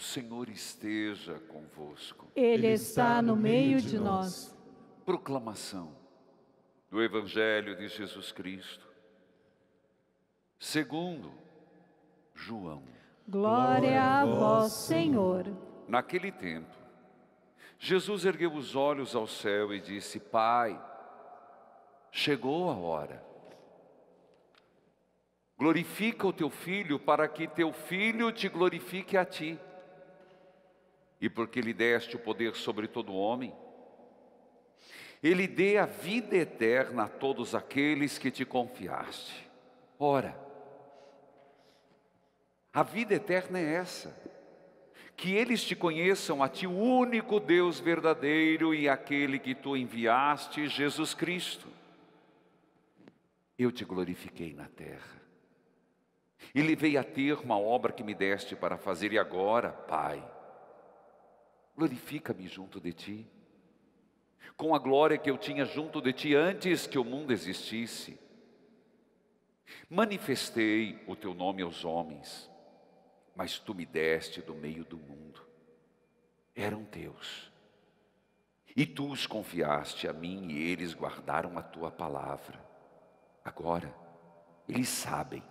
O Senhor esteja convosco. Ele está no meio de nós. Proclamação do Evangelho de Jesus Cristo, segundo João. Glória a vós, Senhor. Naquele tempo, Jesus ergueu os olhos ao céu e disse: Pai, chegou a hora. Glorifica o teu filho, para que teu filho te glorifique a ti. E porque lhe deste o poder sobre todo homem, ele dê a vida eterna a todos aqueles que te confiaste. Ora, a vida eterna é essa: que eles te conheçam a ti, o único Deus verdadeiro e aquele que tu enviaste, Jesus Cristo. Eu te glorifiquei na terra. E levei a termo a obra que me deste para fazer, e agora, Pai, glorifica-me junto de ti, com a glória que eu tinha junto de ti antes que o mundo existisse. Manifestei o teu nome aos homens, mas tu me deste do meio do mundo. Eram teus. E tu os confiaste a mim e eles guardaram a tua palavra. Agora, eles sabem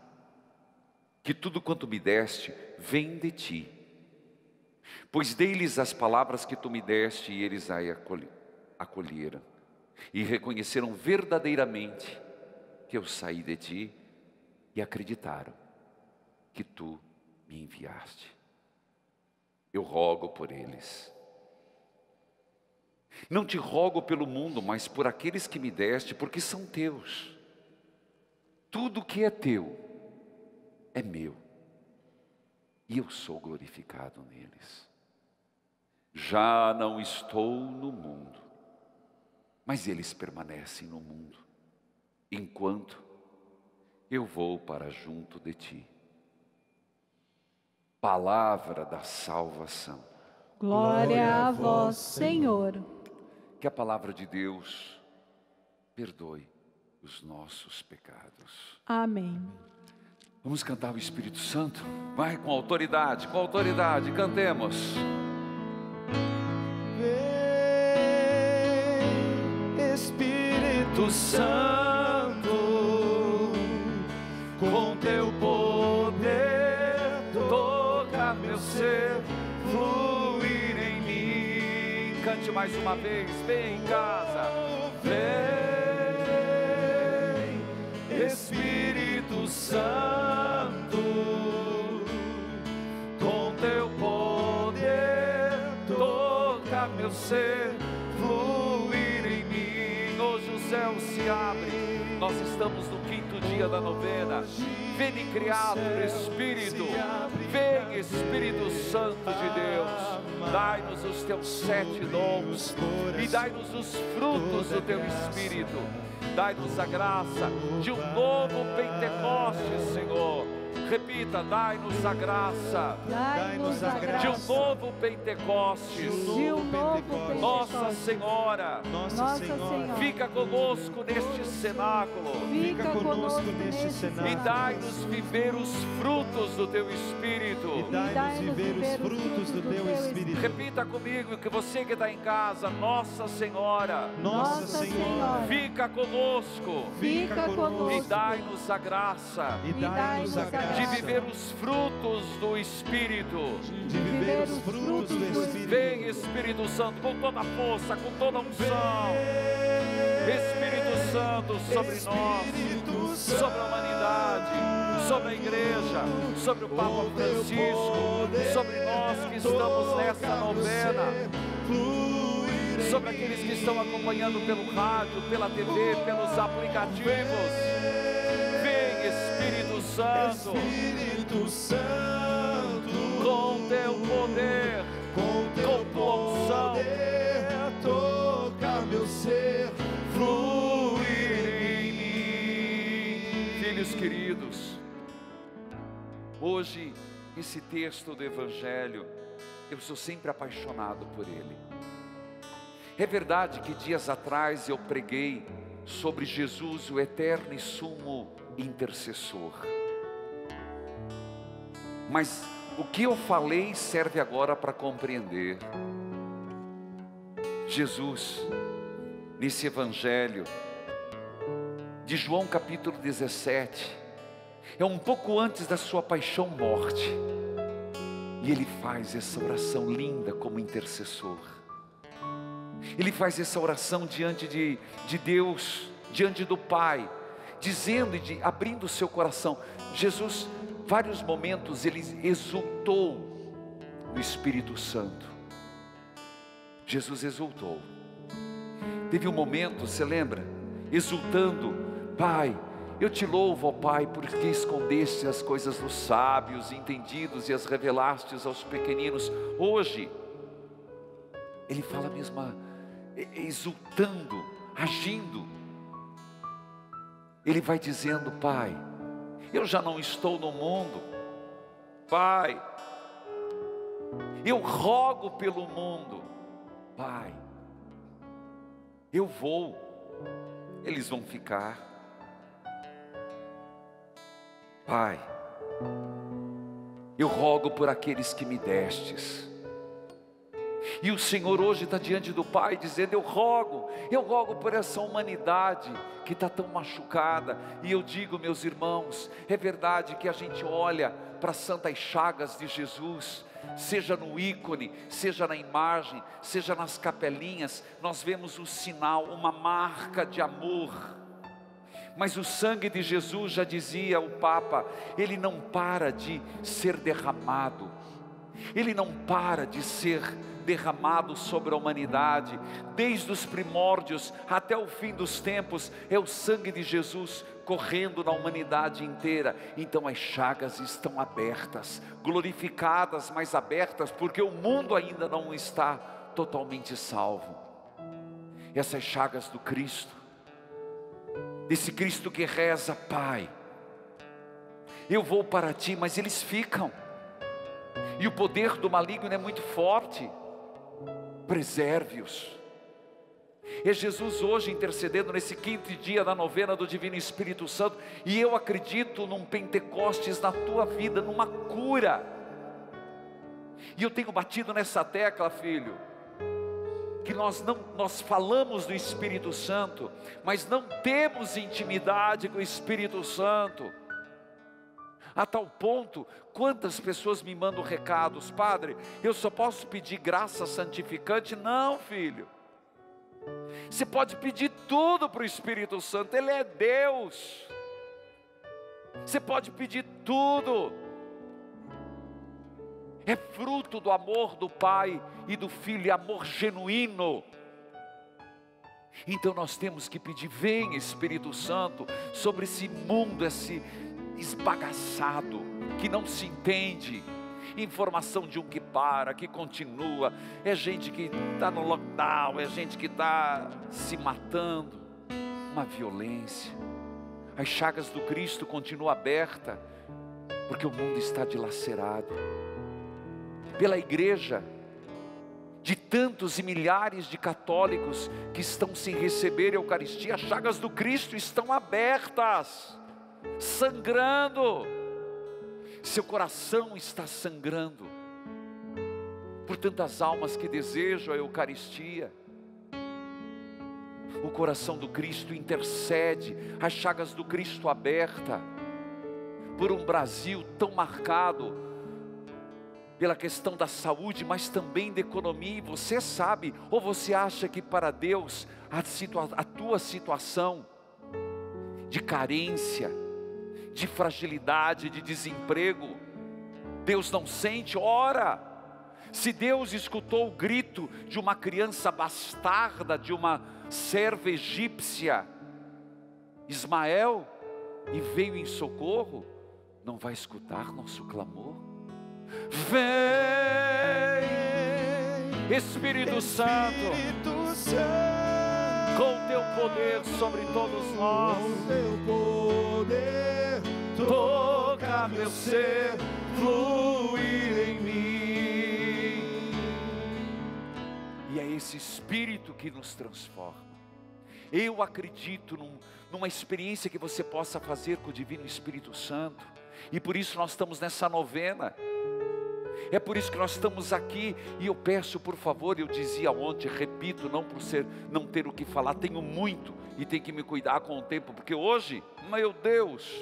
que tudo quanto me deste vem de ti. Pois dei-lhes as palavras que tu me deste e eles a acolheram e reconheceram verdadeiramente que eu saí de ti e acreditaram que tu me enviaste. Eu rogo por eles. Não te rogo pelo mundo, mas por aqueles que me deste, porque são teus. Tudo que é teu é meu, e eu sou glorificado neles. Já não estou no mundo, mas eles permanecem no mundo, enquanto eu vou para junto de ti. Palavra da salvação. Glória a vós, Senhor. Que a palavra de Deus perdoe os nossos pecados. Amém. Vamos cantar o Espírito Santo? Vai com autoridade, com autoridade, cantemos. Vem, Espírito Santo, com teu poder, toca meu ser, fluir em mim. Cante mais uma vez, vem em casa. Vem, Espírito Santo, meu ser, fluir em mim. Hoje o céu se abre, nós estamos no quinto dia da novena. Vem criado Espírito, vem Espírito Santo de Deus, dai-nos os teus sete dons e dai-nos os frutos do teu Espírito, dai-nos a graça de um novo Pentecoste, Senhor. Repita, dai-nos a graça Dai-nos a de graça um novo Pentecostes. de um novo Nossa Pentecostes. Senhora, Nossa Senhora, fica conosco neste cenáculo fica conosco neste cenáculo. e dai-nos viver os frutos do teu Espírito. E dai-nos viver os frutos do teu Espírito. Repita comigo que você que está em casa, Nossa Senhora, Nossa Nossa Senhora, fica conosco fica e conosco dai-nos a graça e dai-nos a graça de viver os frutos do Espírito. de viver os frutos do Espírito. Vem Espírito Santo com toda a força, com toda a unção. Espírito Santo sobre nós, sobre a humanidade, sobre a igreja, sobre o Papa Francisco, sobre nós que estamos nessa novena, sobre aqueles que estão acompanhando pelo rádio, pela TV, pelos aplicativos. Santo Espírito Santo, com teu poder, com teu com poder, toca meu ser, fluir em mim. Filhos queridos, hoje esse texto do Evangelho, eu sou sempre apaixonado por ele. É verdade que dias atrás eu preguei sobre Jesus, o eterno e sumo intercessor. Mas o que eu falei serve agora para compreender. Jesus, nesse Evangelho de João capítulo 17, é um pouco antes da sua paixão morte, e ele faz essa oração linda como intercessor. Ele faz essa oração diante de, de Deus, diante do Pai, dizendo e de, abrindo o seu coração. Jesus, vários momentos, ele exultou no Espírito Santo. Jesus exultou. Teve um momento, você lembra? Exultando, Pai, eu te louvo, ó Pai, porque escondeste as coisas dos sábios, entendidos e as revelastes aos pequeninos. Hoje, Ele fala mesmo, exultando, agindo. Ele vai dizendo, Pai, eu já não estou no mundo, Pai, eu rogo pelo mundo, Pai, eu vou, eles vão ficar. Pai, eu rogo por aqueles que me destes. E o Senhor hoje está diante do Pai dizendo: Eu rogo, eu rogo por essa humanidade que está tão machucada. E eu digo, meus irmãos, é verdade que a gente olha para as santas chagas de Jesus, seja no ícone, seja na imagem, seja nas capelinhas, nós vemos o sinal, uma marca de amor mas o sangue de Jesus, já dizia o Papa, ele não para de ser derramado, ele não para de ser derramado sobre a humanidade, desde os primórdios até o fim dos tempos, é o sangue de Jesus correndo na humanidade inteira. Então as chagas estão abertas, glorificadas, mas abertas, porque o mundo ainda não está totalmente salvo. Essas chagas do Cristo desse Cristo que reza, Pai, eu vou para ti, mas eles ficam, e o poder do maligno é muito forte, preserve-os. É Jesus hoje intercedendo nesse quinto dia da novena do Divino Espírito Santo, e eu acredito num Pentecostes na tua vida, numa cura. E eu tenho batido nessa tecla, filho que nós não nós falamos do Espírito Santo, mas não temos intimidade com o Espírito Santo. A tal ponto, quantas pessoas me mandam recados, Padre, eu só posso pedir graça santificante? Não, filho. Você pode pedir tudo para o Espírito Santo, Ele é Deus. Você pode pedir tudo é fruto do amor do Pai e do Filho, amor genuíno. Então nós temos que pedir, vem Espírito Santo, sobre esse mundo, esse esbagaçado, que não se entende, informação de um que para, que continua, é gente que está no lockdown, é gente que está se matando, uma violência. As chagas do Cristo continuam abertas, porque o mundo está dilacerado. Pela igreja, de tantos e milhares de católicos que estão sem receber a Eucaristia, as chagas do Cristo estão abertas, sangrando, seu coração está sangrando, por tantas almas que desejam a Eucaristia. O coração do Cristo intercede, as chagas do Cristo aberta, por um Brasil tão marcado pela questão da saúde, mas também da economia. Você sabe, ou você acha que para Deus a, situa a tua situação de carência, de fragilidade, de desemprego, Deus não sente? Ora, se Deus escutou o grito de uma criança bastarda, de uma serva egípcia, Ismael, e veio em socorro, não vai escutar nosso clamor? Vem, Espírito Santo, com teu poder sobre todos nós. Com teu poder, toca meu ser, fluir em mim. E é esse Espírito que nos transforma. Eu acredito num, numa experiência que você possa fazer com o Divino Espírito Santo, e por isso nós estamos nessa novena É por isso que nós estamos aqui e eu peço, por favor, eu dizia ontem, repito, não por ser não ter o que falar, tenho muito e tenho que me cuidar com o tempo, porque hoje, meu Deus.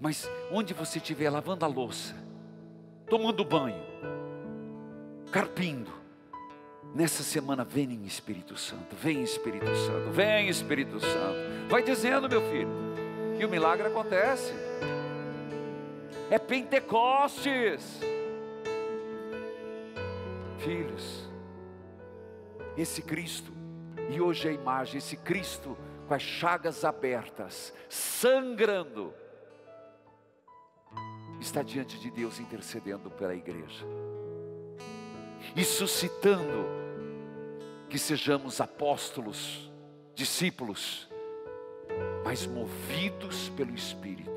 Mas onde você estiver lavando a louça, tomando banho, carpindo, nessa semana vem Espírito Santo, vem Espírito Santo, vem Espírito Santo. Vai dizendo, meu filho, que o milagre acontece é Pentecostes. Filhos, esse Cristo, e hoje a imagem, esse Cristo com as chagas abertas, sangrando, está diante de Deus intercedendo pela igreja e suscitando que sejamos apóstolos, discípulos, mas movidos pelo Espírito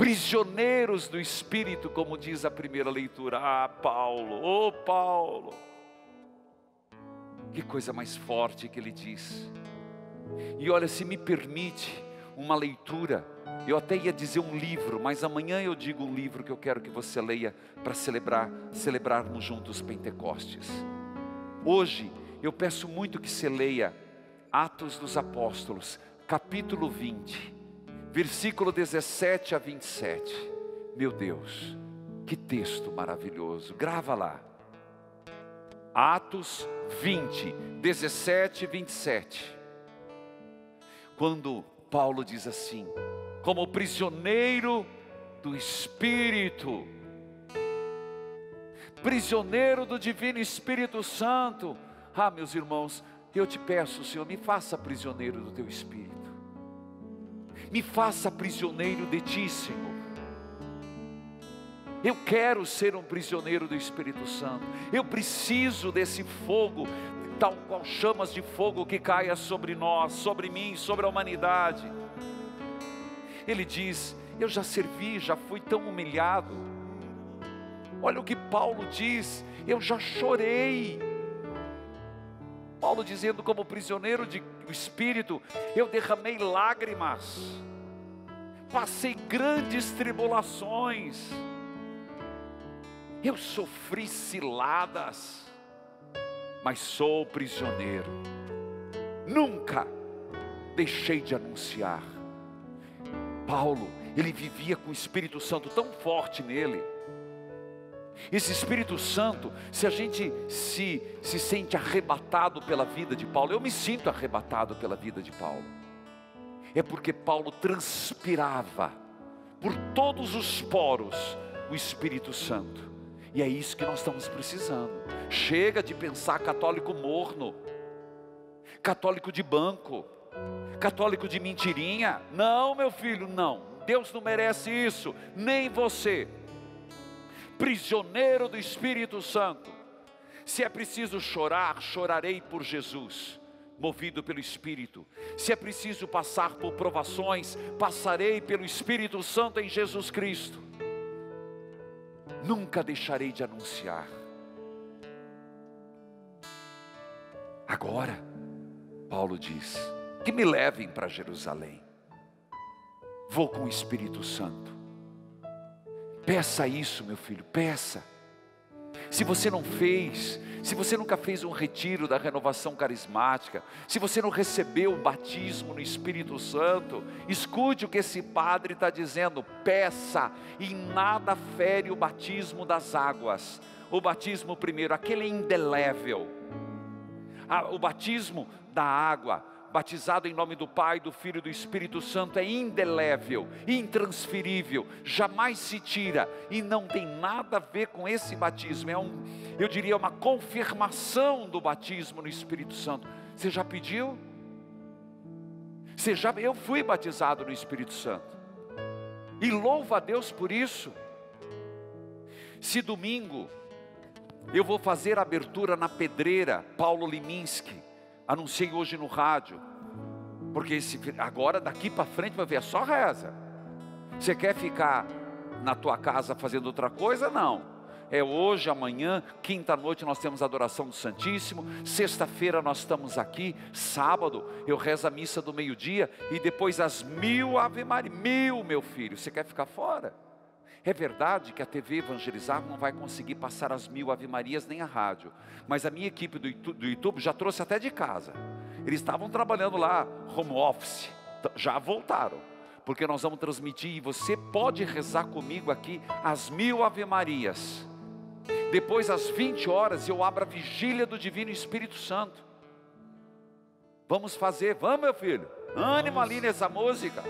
prisioneiros do Espírito, como diz a primeira leitura. Ah, Paulo, oh Paulo, que coisa mais forte que ele diz. E olha, se me permite uma leitura, eu até ia dizer um livro, mas amanhã eu digo um livro que eu quero que você leia para celebrar, celebrarmos juntos Pentecostes. Hoje eu peço muito que você leia Atos dos Apóstolos, capítulo 20 versículo 17 a 27. Meu Deus, que texto maravilhoso, grava lá. Atos 20, 17 e 27. Quando Paulo diz assim: como prisioneiro do Espírito, prisioneiro do Divino Espírito Santo. Ah, meus irmãos, eu te peço, Senhor, me faça prisioneiro do teu Espírito me faça prisioneiro de ti, Senhor. Eu quero ser um prisioneiro do Espírito Santo. Eu preciso desse fogo, tal qual chamas de fogo que caia sobre nós, sobre mim, sobre a humanidade. Ele diz: Eu já servi, já fui tão humilhado. Olha o que Paulo diz: Eu já chorei. Paulo dizendo, como prisioneiro de, Espírito, eu derramei lágrimas, passei grandes tribulações, eu sofri ciladas, mas sou prisioneiro, nunca deixei de anunciar. Paulo, ele vivia com o Espírito Santo tão forte nele, esse Espírito Santo, se a gente se, se sente arrebatado pela vida de Paulo, eu me sinto arrebatado pela vida de Paulo, é porque Paulo transpirava por todos os poros o Espírito Santo, e é isso que nós estamos precisando. Chega de pensar católico morno, católico de banco, católico de mentirinha. Não, meu filho, não. Deus não merece isso, nem você prisioneiro do Espírito Santo. Se é preciso chorar, chorarei por Jesus, movido pelo Espírito. Se é preciso passar por provações, passarei pelo Espírito Santo em Jesus Cristo. Nunca deixarei de anunciar. Agora, Paulo diz: que me levem para Jerusalém. Vou com o Espírito Santo Peça isso, meu filho, peça. Se você não fez, se você nunca fez um retiro da renovação carismática, se você não recebeu o batismo no Espírito Santo, escute o que esse padre está dizendo: peça, e nada fere o batismo das águas. O batismo primeiro, aquele indelével, o batismo da água, batizado em nome do Pai, do Filho e do Espírito Santo, é indelével, intransferível, jamais se tira e não tem nada a ver com esse batismo. É um, eu diria, uma confirmação do batismo no Espírito Santo. Você já pediu? Você já, eu fui batizado no Espírito Santo. E louva a Deus por isso. Se domingo eu vou fazer a abertura na pedreira Paulo Liminski, anunciei hoje no rádio, porque esse, agora daqui para frente vai ver é só reza. Você quer ficar na tua casa fazendo outra coisa? Não. É hoje, amanhã, quinta noite nós temos adoração do Santíssimo, sexta-feira nós estamos aqui, sábado eu rezo a missa do meio-dia e depois as mil Ave Maria, mil meu filho, você quer ficar fora? É verdade que a TV Evangelizar não vai conseguir passar as mil Ave Marias nem a rádio, mas a minha equipe do YouTube já trouxe até de casa. Eles estavam trabalhando lá, home office, já voltaram, porque nós vamos transmitir e você pode rezar comigo aqui as mil Ave Marias. Depois, às 20 horas, eu abro a vigília do Divino Espírito Santo. Vamos fazer, vamos, meu filho. Ânimo ali nessa música.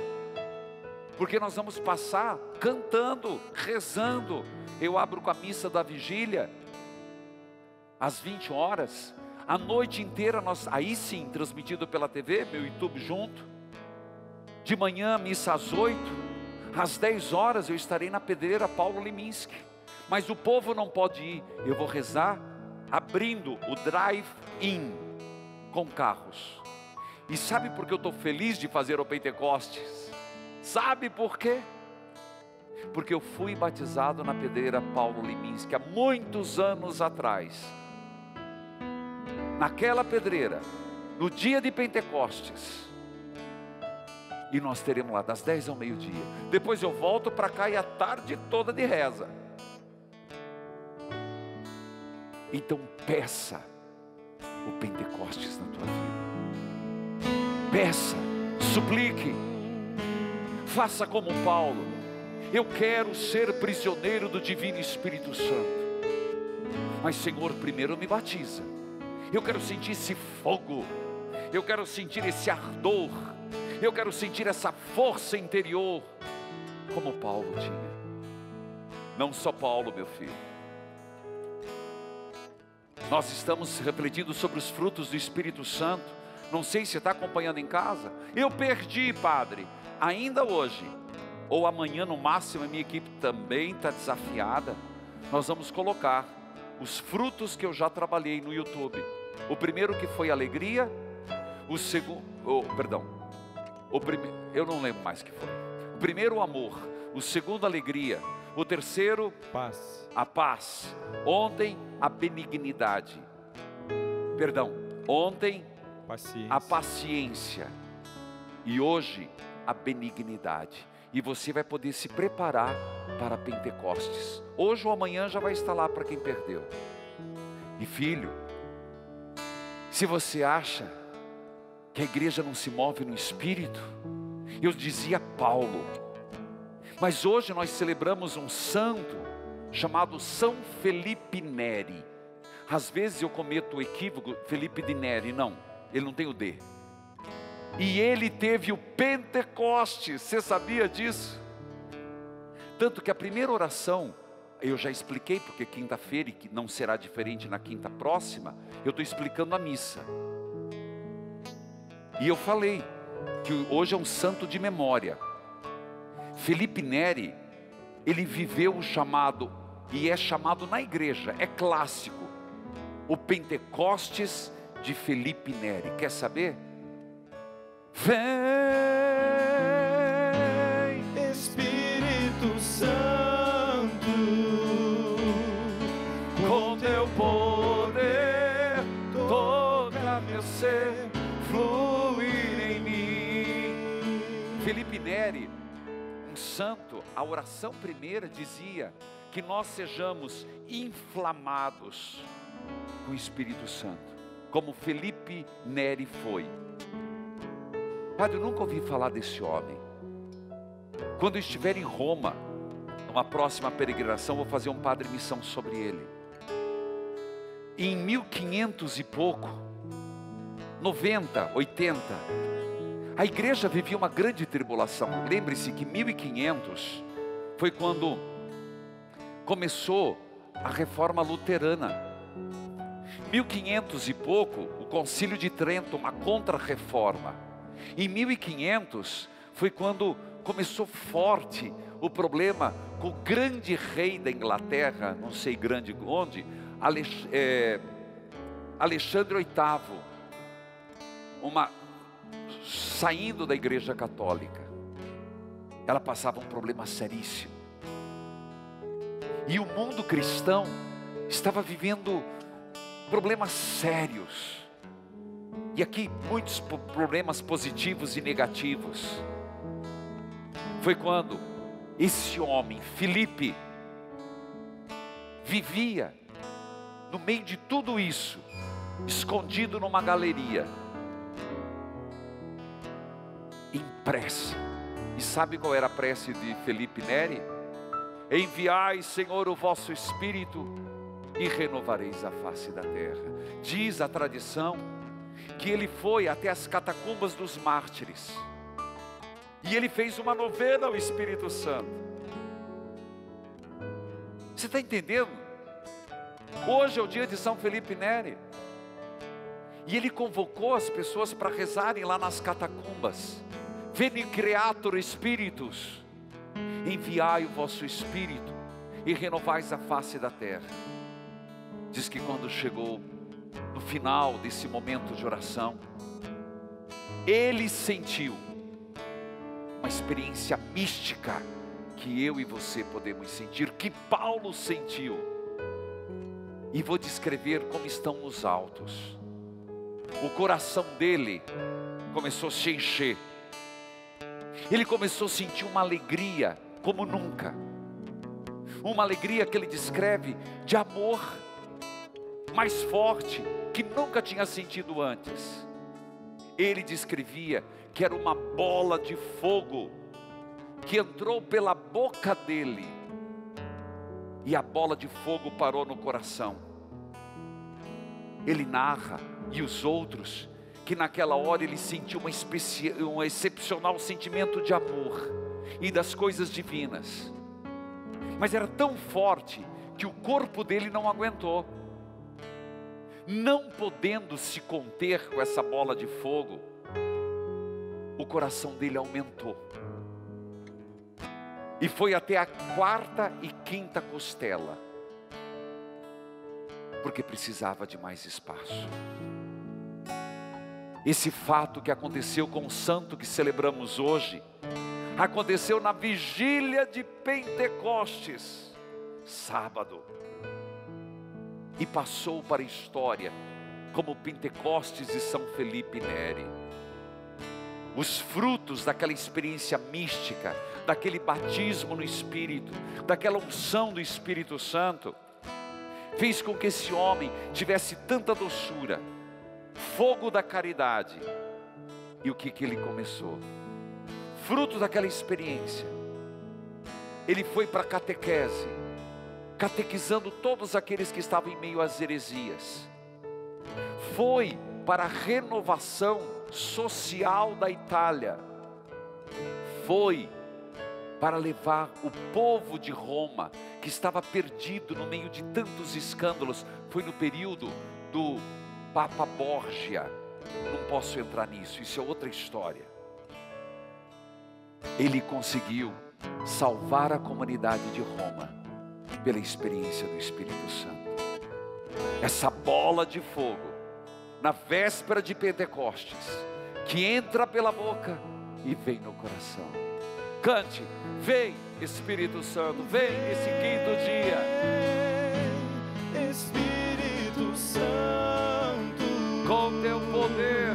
Porque nós vamos passar cantando, rezando. Eu abro com a missa da vigília às 20 horas. A noite inteira nós, aí sim, transmitido pela TV, meu YouTube junto. De manhã, missa às 8. Às 10 horas eu estarei na pedreira Paulo Liminski. Mas o povo não pode ir. Eu vou rezar abrindo o drive-in com carros. E sabe por que eu estou feliz de fazer o Pentecostes? Sabe por quê? Porque eu fui batizado na pedreira Paulo Liminski há muitos anos atrás. Naquela pedreira, no dia de Pentecostes. E nós teremos lá das 10 ao meio-dia. Depois eu volto para cá e a tarde toda de reza. Então peça o Pentecostes na tua vida. Peça, suplique, faça como Paulo. Eu quero ser prisioneiro do Divino Espírito Santo. Mas, Senhor, primeiro me batiza. Eu quero sentir esse fogo. Eu quero sentir esse ardor. Eu quero sentir essa força interior, como Paulo tinha. Não só Paulo, meu filho. Nós estamos refletindo sobre os frutos do Espírito Santo. Não sei se está acompanhando em casa. Eu perdi, Padre. Ainda hoje, ou amanhã no máximo, a minha equipe também está desafiada. Nós vamos colocar os frutos que eu já trabalhei no YouTube. O primeiro que foi alegria, o segundo, oh, perdão, o primeiro, eu não lembro mais que foi. O primeiro o amor, o segundo alegria, o terceiro Paz. a paz. Ontem a benignidade. Perdão, ontem Paciência. a paciência e hoje a benignidade. E você vai poder se preparar para Pentecostes. Hoje ou amanhã já vai estar lá para quem perdeu. E filho, se você acha que a igreja não se move no espírito, eu dizia Paulo, mas hoje nós celebramos um santo chamado São Felipe Neri. Às vezes eu cometo o equívoco, Felipe de Neri, não, ele não tem o D. E ele teve o Pentecostes, você sabia disso? Tanto que a primeira oração, eu já expliquei, porque quinta-feira, e que não será diferente na quinta próxima, eu estou explicando a missa. E eu falei que hoje é um santo de memória. Felipe Neri, ele viveu o chamado, e é chamado na igreja, é clássico, o Pentecostes de Felipe Neri. Quer saber? Vem, Espírito Santo, com teu poder, toca meu ser, fluir em mim. Felipe Neri, um santo, a oração primeira dizia que nós sejamos inflamados com o Espírito Santo, como Felipe Neri foi. Padre, eu nunca ouvi falar desse homem. Quando estiver em Roma, numa próxima peregrinação, vou fazer um padre missão sobre ele. Em 1500 e pouco, 90, 80, a igreja vivia uma grande tribulação. Lembre-se que 1500 foi quando começou a reforma luterana. 1500 e pouco, o Concílio de Trento, uma contra-reforma. Em 1500 foi quando começou forte o problema com o grande rei da Inglaterra, não sei grande onde, é, Alexandre VIII, uma saindo da igreja católica, ela passava um problema seríssimo. E o mundo cristão estava vivendo problemas sérios. E aqui muitos problemas positivos e negativos. Foi quando esse homem, Felipe, vivia no meio de tudo isso, escondido numa galeria, em prece. E sabe qual era a prece de Felipe Neri? Enviai, Senhor, o vosso Espírito e renovareis a face da terra. Diz a tradição que ele foi até as catacumbas dos mártires e ele fez uma novena ao Espírito Santo. Você está entendendo? Hoje é o dia de São Felipe Neri. E ele convocou as pessoas para rezarem lá nas catacumbas. Veni creator Espíritos, enviai o vosso Espírito e renovais a face da terra. Diz que quando chegou no final desse momento de oração, ele sentiu uma experiência mística que eu e você podemos sentir, que Paulo sentiu. E vou descrever como estão nos altos. O coração dele começou a se encher. Ele começou a sentir uma alegria como nunca. Uma alegria que ele descreve de amor mais forte que nunca tinha sentido antes. Ele descrevia que era uma bola de fogo que entrou pela boca dele e a bola de fogo parou no coração. Ele narra e os outros que naquela hora ele sentiu um excepcional sentimento de amor e das coisas divinas. Mas era tão forte que o corpo dele não aguentou. Não podendo se conter com essa bola de fogo, o coração dele aumentou. E foi até a quarta e quinta costela, porque precisava de mais espaço. Esse fato que aconteceu com o santo que celebramos hoje, aconteceu na vigília de Pentecostes, sábado, e passou para a história como Pentecostes de São Felipe Neri os frutos daquela experiência mística, daquele batismo no Espírito, daquela unção do Espírito Santo, fez com que esse homem tivesse tanta doçura, fogo da caridade. E o que, que ele começou? Fruto daquela experiência, ele foi para a catequese, catequizando todos aqueles que estavam em meio às heresias, foi para a renovação social da Itália foi para levar o povo de Roma, que estava perdido no meio de tantos escândalos, foi no período do Papa Borgia. Não posso entrar nisso, isso é outra história. Ele conseguiu salvar a comunidade de Roma pela experiência do Espírito Santo. Essa bola de fogo na véspera de Pentecostes, que entra pela boca e vem no coração. Cante, vem Espírito Santo, vem nesse quinto dia. Espírito Santo, com teu poder,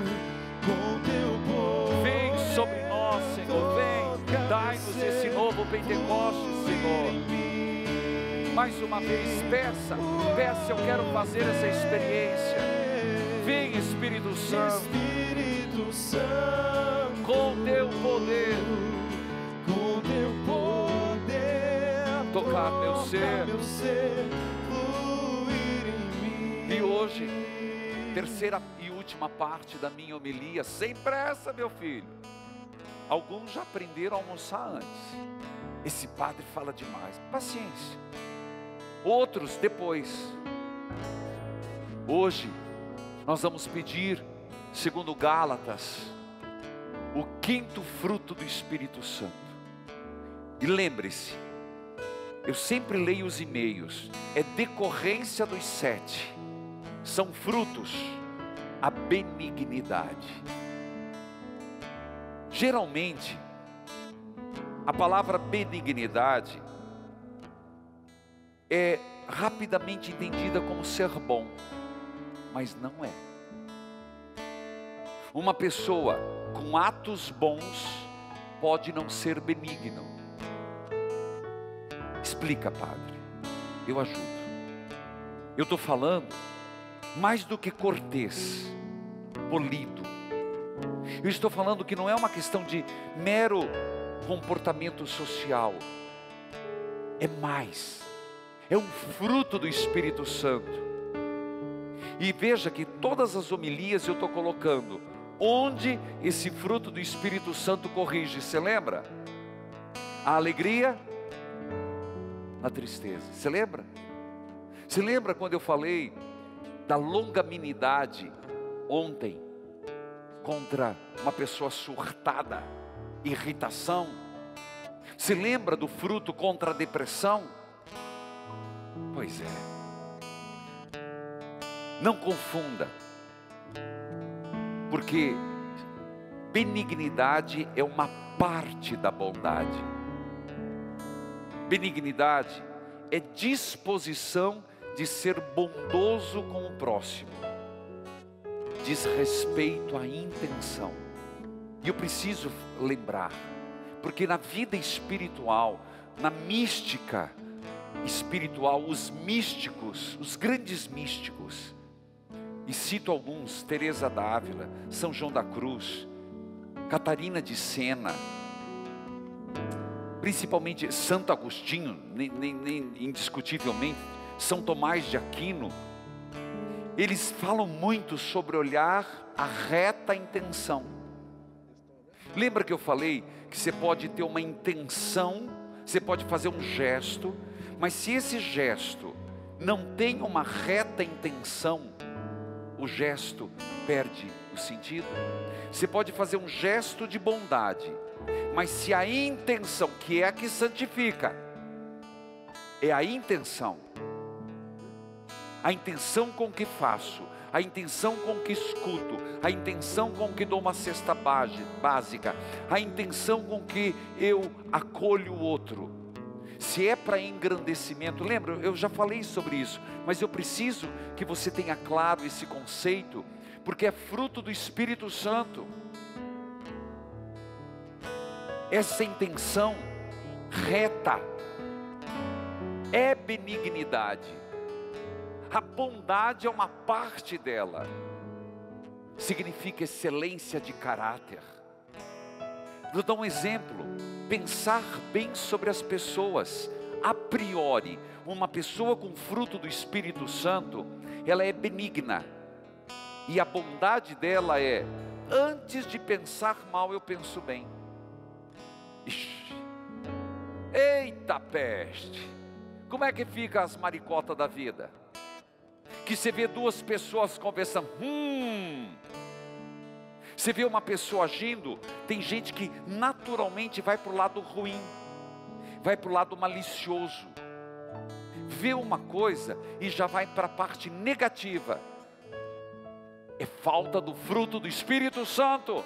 com teu poder, vem sobre nós, Senhor, vem, dai-nos esse novo Pentecostes, Senhor. Mais uma vez, peça, peça, eu quero fazer essa experiência. Vem Espírito Santo, Espírito Santo, com teu poder, com teu poder, tocar meu ser. meu ser, fluir em mim. E hoje, terceira e última parte da minha homilia, sem pressa, meu filho. Alguns já aprenderam a almoçar antes. Esse padre fala demais. Paciência. Outros depois. Hoje nós vamos pedir, segundo Gálatas, o quinto fruto do Espírito Santo. E lembre-se, eu sempre leio os e-mails, é decorrência dos sete, são frutos, a benignidade. Geralmente, a palavra benignidade é rapidamente entendida como ser bom mas não é. Uma pessoa com atos bons pode não ser benigno. explica, padre. Eu ajudo. Eu estou falando mais do que cortês, polido. Eu estou falando que não é uma questão de mero comportamento social. É mais. É um fruto do Espírito Santo. E veja que todas as homilias eu estou colocando onde esse fruto do Espírito Santo corrige. Você lembra? A alegria, a tristeza. Você lembra? Você lembra quando eu falei da longanimidade ontem contra uma pessoa surtada, irritação? Se lembra do fruto contra a depressão? Pois é. Não confunda, porque benignidade é uma parte da bondade. Benignidade é disposição de ser bondoso com o próximo, diz respeito à intenção. E eu preciso lembrar, porque na vida espiritual, na mística espiritual, os místicos, os grandes místicos, e cito alguns: Teresa d'Ávila, São João da Cruz, Catarina de Sena, principalmente Santo Agostinho, nem, nem, nem, indiscutivelmente, São Tomás de Aquino, eles falam muito sobre olhar a reta intenção. Lembra que eu falei que você pode ter uma intenção, você pode fazer um gesto, mas se esse gesto não tem uma reta intenção, o gesto perde o sentido. Você pode fazer um gesto de bondade, mas se a intenção, que é a que santifica, é a intenção, a intenção com que faço, a intenção com que escuto, a intenção com que dou uma cesta básica, a intenção com que eu acolho o outro. Se é para engrandecimento, lembra, eu já falei sobre isso, mas eu preciso que você tenha claro esse conceito, porque é fruto do Espírito Santo. Essa intenção reta é benignidade. A bondade é uma parte dela. Significa excelência de caráter. Vou dar um exemplo. Pensar bem sobre as pessoas. A priori, uma pessoa com fruto do Espírito Santo, ela é benigna. E a bondade dela é: antes de pensar mal, eu penso bem. Ixi. Eita peste! Como é que fica as maricotas da vida? Que você vê duas pessoas conversando, hum, você vê uma pessoa agindo, tem gente que naturalmente vai para o lado ruim, vai para o lado malicioso, vê uma coisa e já vai para a parte negativa. É falta do fruto do Espírito Santo.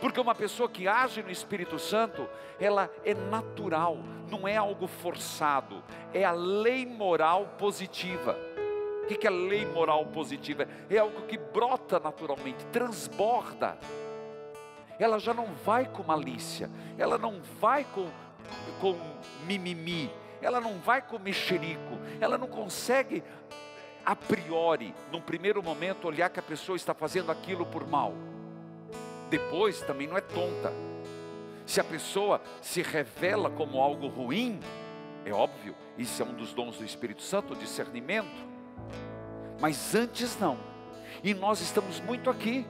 Porque uma pessoa que age no Espírito Santo, ela é natural, não é algo forçado, é a lei moral positiva. O que é lei moral positiva? É algo que brota naturalmente, transborda. Ela já não vai com malícia, ela não vai com, com mimimi, ela não vai com mexerico, ela não consegue a priori, num primeiro momento, olhar que a pessoa está fazendo aquilo por mal. Depois também não é tonta. Se a pessoa se revela como algo ruim, é óbvio, isso é um dos dons do Espírito Santo, discernimento. Mas antes não. E nós estamos muito aqui.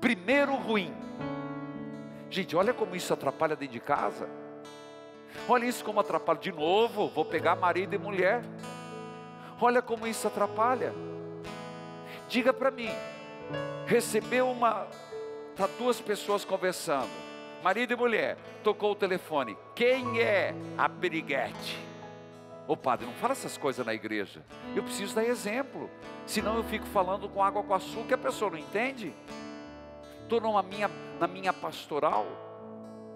Primeiro ruim. Gente, olha como isso atrapalha dentro de casa. Olha isso como atrapalha de novo. Vou pegar marido e mulher. Olha como isso atrapalha. Diga para mim. Recebeu uma. Tá duas pessoas conversando. Marido e mulher. Tocou o telefone. Quem é a periguete? Ô padre, não fala essas coisas na igreja. Eu preciso dar exemplo. Senão eu fico falando com água com açúcar e a pessoa não entende. Estou numa minha, na minha pastoral.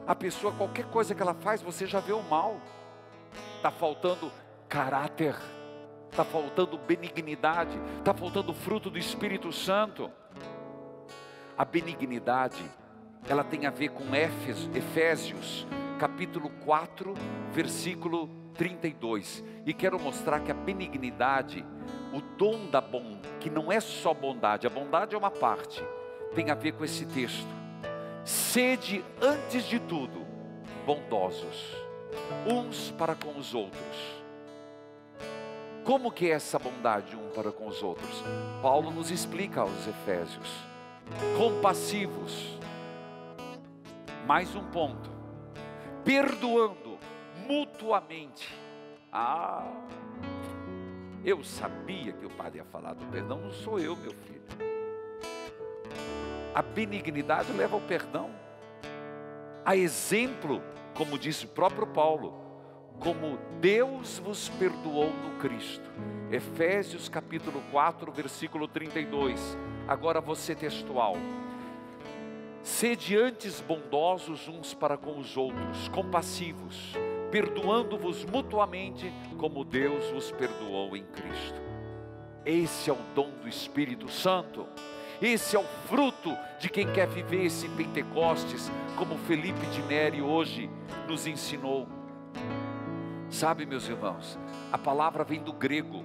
A pessoa, qualquer coisa que ela faz, você já vê o mal. Está faltando caráter, está faltando benignidade, está faltando fruto do Espírito Santo. A benignidade, ela tem a ver com Éfesos, Efésios, capítulo 4, versículo 32. E quero mostrar que a benignidade, o dom da bondade, que não é só bondade, a bondade é uma parte, tem a ver com esse texto. Sede antes de tudo bondosos, uns para com os outros. Como que é essa bondade um para com os outros? Paulo nos explica aos Efésios. Compassivos. Mais um ponto. Perdoando mutuamente. Ah, eu sabia que o padre ia falar do perdão, não sou eu, meu filho. A benignidade leva ao perdão. A exemplo, como disse o próprio Paulo, como Deus vos perdoou no Cristo. Efésios capítulo 4, versículo 32. Agora você textual. Sede antes bondosos uns para com os outros, compassivos, perdoando-vos mutuamente, como Deus vos perdoou em Cristo. Esse é o dom do Espírito Santo. Esse é o fruto de quem quer viver esse Pentecostes, como Felipe de Neri hoje nos ensinou. Sabe, meus irmãos, a palavra vem do grego,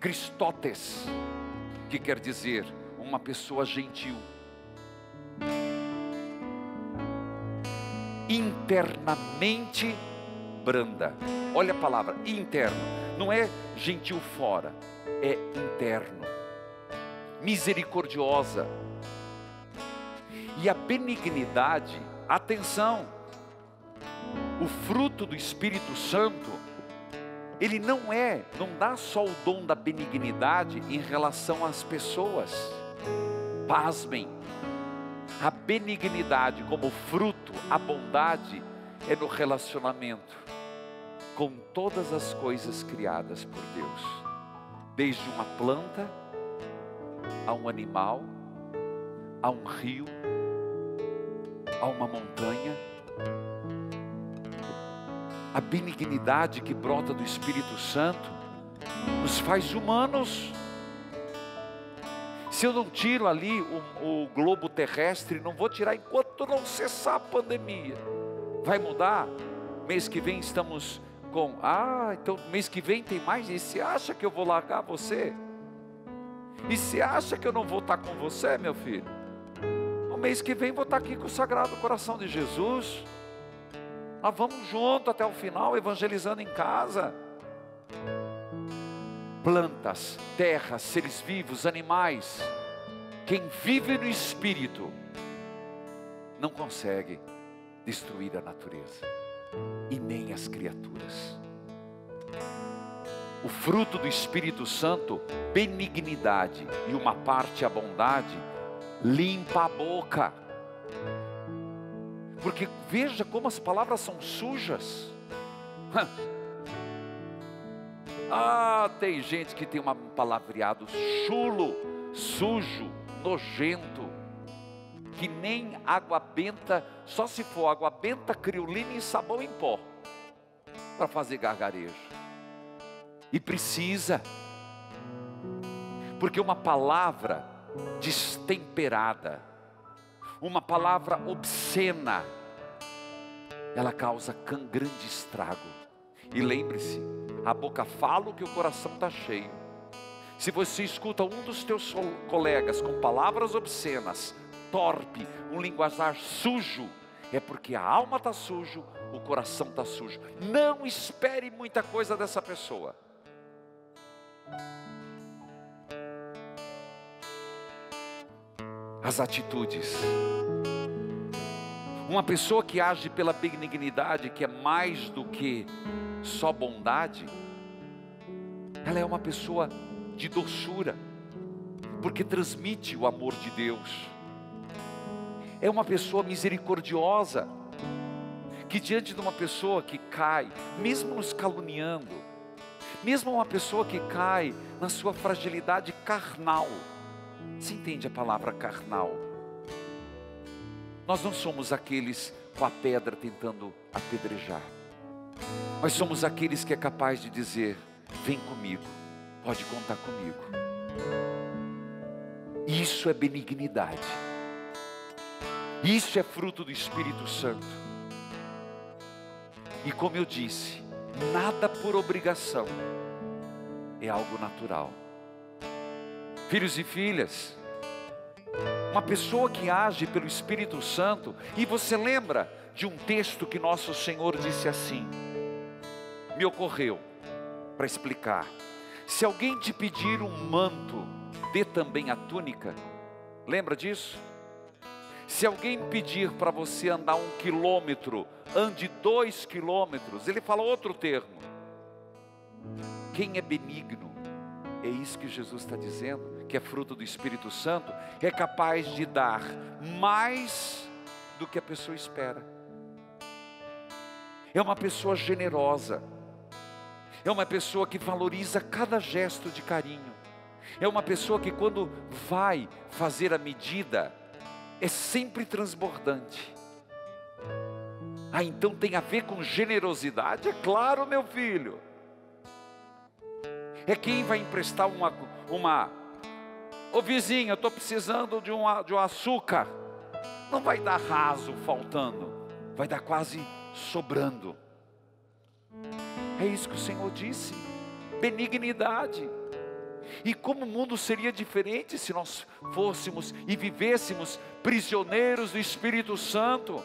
Christotes, que quer dizer uma pessoa gentil. Internamente branda. Olha a palavra, interno. Não é gentil fora, é interno. Misericordiosa. E a benignidade, atenção, o fruto do Espírito Santo, ele não é, não dá só o dom da benignidade em relação às pessoas. Pasmem, a benignidade como fruto, a bondade é no relacionamento com todas as coisas criadas por Deus, desde uma planta a um animal, a um rio, a uma montanha. A benignidade que brota do Espírito Santo nos faz humanos. Se eu não tiro ali o, o, globo terrestre, não vou tirar enquanto não cessar a pandemia. Vai mudar? Mês que vem estamos com. Ah, então mês que vem tem mais? E você acha que eu vou largar você? E você acha que eu não vou estar com você, meu filho? No mês que vem vou estar aqui com o Sagrado Coração de Jesus. Nós vamos junto até o final, evangelizando em casa. Plantas, terras, seres vivos, animais. Quem vive no Espírito não consegue destruir a natureza e nem as criaturas. O fruto do Espírito Santo, benignidade e uma parte a bondade, limpa a boca. Porque veja como as palavras são sujas. Ah, tem gente que tem um palavreado chulo, sujo, nojento, que nem água benta, só se for água benta, criolina e sabão em pó, para fazer gargarejo. E precisa, porque uma palavra destemperada, uma palavra obscena, ela causa grande estrago. E lembre-se, a boca fala o que o coração está cheio. Se você escuta um dos teus colegas com palavras obscenas, torpe, um linguajar sujo, é porque a alma está sujo, o coração está sujo. Não espere muita coisa dessa pessoa. As atitudes. Uma pessoa que age pela benignidade, que é mais do que só bondade, ela é uma pessoa de doçura, porque transmite o amor de Deus. É uma pessoa misericordiosa, que diante de uma pessoa que cai, mesmo nos caluniando, mesmo uma pessoa que cai na sua fragilidade carnal, você entende a palavra carnal? Nós não somos aqueles com a pedra tentando apedrejar. Nós somos aqueles que é capaz de dizer: vem comigo, pode contar comigo. Isso é benignidade. Isso é fruto do Espírito Santo. E como eu disse, nada por obrigação, é algo natural. Filhos e filhas, uma pessoa que age pelo Espírito Santo, e você lembra de um texto que nosso Senhor disse assim: me ocorreu para explicar. Se alguém te pedir um manto, dê também a túnica. Lembra disso? Se alguém pedir para você andar um quilômetro, ande dois quilômetros. Ele fala outro termo. Quem é benigno, é isso que Jesus está dizendo, que é fruto do Espírito Santo, é capaz de dar mais do que a pessoa espera. É uma pessoa generosa, é uma pessoa que valoriza cada gesto de carinho, é uma pessoa que, quando vai fazer a medida, é sempre transbordante. Ah, então tem a ver com generosidade? É claro, meu filho. É quem vai emprestar uma. uma Ô vizinho, eu estou precisando de, uma, de um açúcar. Não vai dar raso faltando, vai dar quase sobrando. É isso que o Senhor disse: benignidade. E como o mundo seria diferente se nós fôssemos e vivêssemos prisioneiros do Espírito Santo?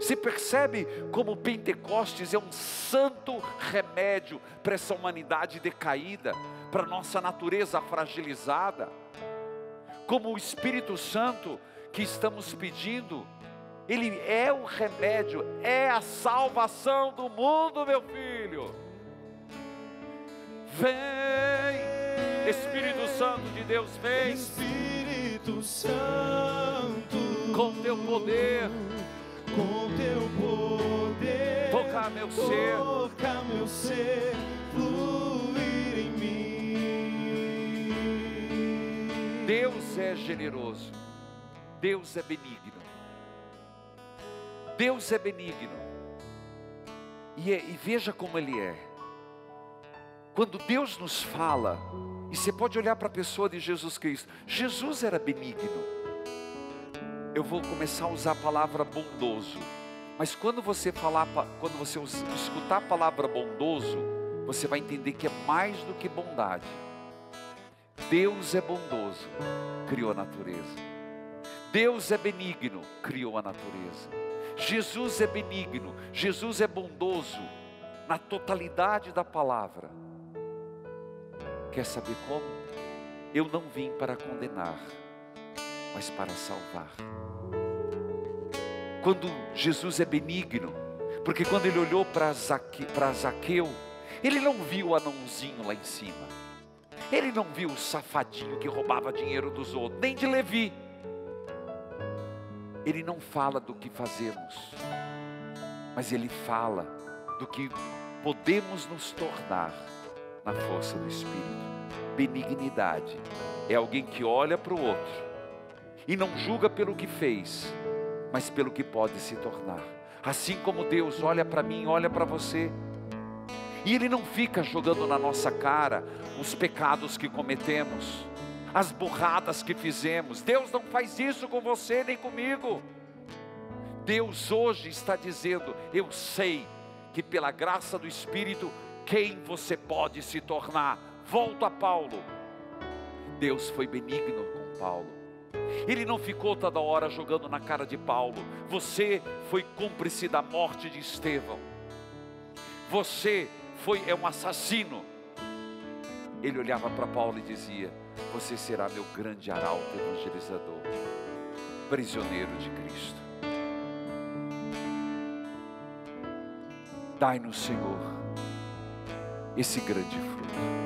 Se percebe como Pentecostes é um santo remédio para essa humanidade decaída, para nossa natureza fragilizada? Como o Espírito Santo que estamos pedindo, ele é o remédio, é a salvação do mundo, meu filho. Vem, Espírito Santo de Deus, vem. Espírito Santo, com teu poder, com teu poder, tocar meu ser, tocar meu ser, fluir em mim. Deus é generoso, Deus é benigno, Deus é benigno, e, é, e veja como Ele é. Quando Deus nos fala, e você pode olhar para a pessoa de Jesus Cristo, Jesus era benigno. Eu vou começar a usar a palavra bondoso, mas quando você falar, quando você escutar a palavra bondoso, você vai entender que é mais do que bondade. Deus é bondoso, criou a natureza. Deus é benigno, criou a natureza. Jesus é benigno, Jesus é bondoso na totalidade da palavra. Quer saber como? Eu não vim para condenar, mas para salvar. Quando Jesus é benigno, porque quando ele olhou para Zaque, Zaqueu, ele não viu o anãozinho lá em cima, ele não viu o safadinho que roubava dinheiro dos outros, nem de Levi. Ele não fala do que fazemos, mas ele fala do que podemos nos tornar na força do Espírito. Benignidade é alguém que olha para o outro e não julga pelo que fez, mas pelo que pode se tornar. Assim como Deus olha para mim, olha para você, e Ele não fica jogando na nossa cara os pecados que cometemos, as burradas que fizemos. Deus não faz isso com você nem comigo. Deus hoje está dizendo: Eu sei que pela graça do Espírito, quem você pode se tornar. Volta a Paulo. Deus foi benigno com Paulo. Ele não ficou toda hora jogando na cara de Paulo. Você foi cúmplice da morte de Estevão. Você foi é um assassino. Ele olhava para Paulo e dizia: Você será meu grande arauto evangelizador, prisioneiro de Cristo. Dai-nos, Senhor, esse grande fruto.